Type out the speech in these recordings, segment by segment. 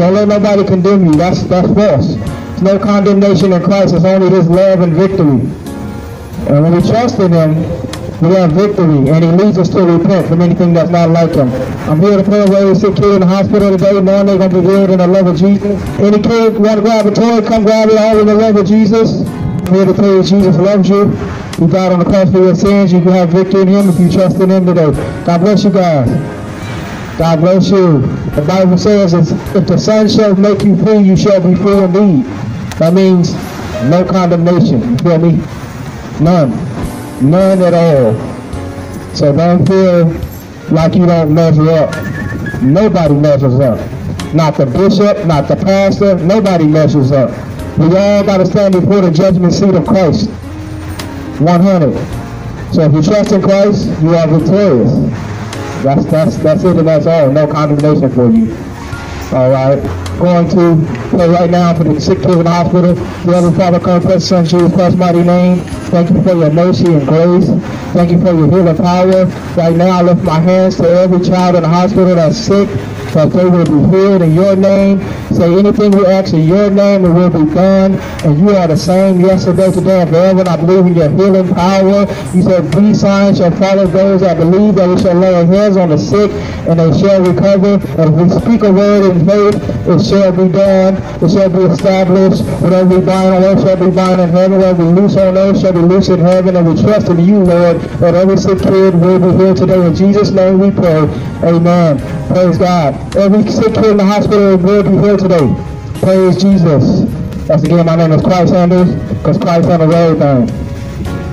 Don't let nobody condemn you. That's that's false. There's no condemnation in Christ. It's only His love and victory. And when we trust in Him, we have victory, and He leads us to repent from anything that's not like Him. I'm here to pray away a sick kid in the hospital today, knowing they're going to be healed in the love of Jesus. Any kid want to grab a toy, come grab it all in the love of Jesus. I'm here to tell you Jesus loves you. He died on the cross for your sins. You can have victory in Him if you trust in Him today. God bless you guys. God bless you. The Bible says, if, if the Son shall make you free, you shall be free indeed. That means no condemnation. You feel me? None. None at all. So don't feel like you don't measure up. Nobody measures up. Not the bishop, not the pastor, nobody measures up. We all got to stand before the judgment seat of Christ. 100. So if you trust in Christ, you are victorious. That's that's that's it and that's all. No condemnation for you. All right. Going to pray right now for the sick kid in the hospital. The Heavenly Father, come press Son Jesus Christ's mighty name. Thank you for your mercy and grace. Thank you for your healing power. Right now, I lift my hands to every child in the hospital that's sick that they will be healed in your name. Say anything we ask in your name, it will be done. And you are the same yesterday, today, and forever. And I believe in your healing power. You said, these signs shall follow those that believe that we shall lay our hands on the sick and they shall recover. And if we speak a word in faith, it shall be done. It shall be established. Whatever we bind on earth shall be bound in heaven. Whatever we loose on earth shall be loose in heaven. And we trust in you, Lord, that every sick kid will be healed today. In Jesus' name we pray. Amen. Praise God. Every sick kid in the hospital will be healed today. Praise Jesus. Once again, my name is Christ Handles, because Christ handles everything.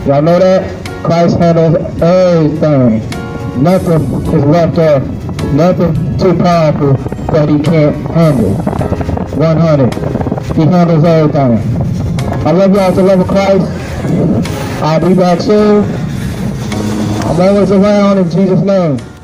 Y'all know that? Christ handles everything. Nothing is left off. Nothing too powerful that he can't handle. 100. He handles everything. I love y'all the love of Christ. I'll be back soon. I'm always around in Jesus' name.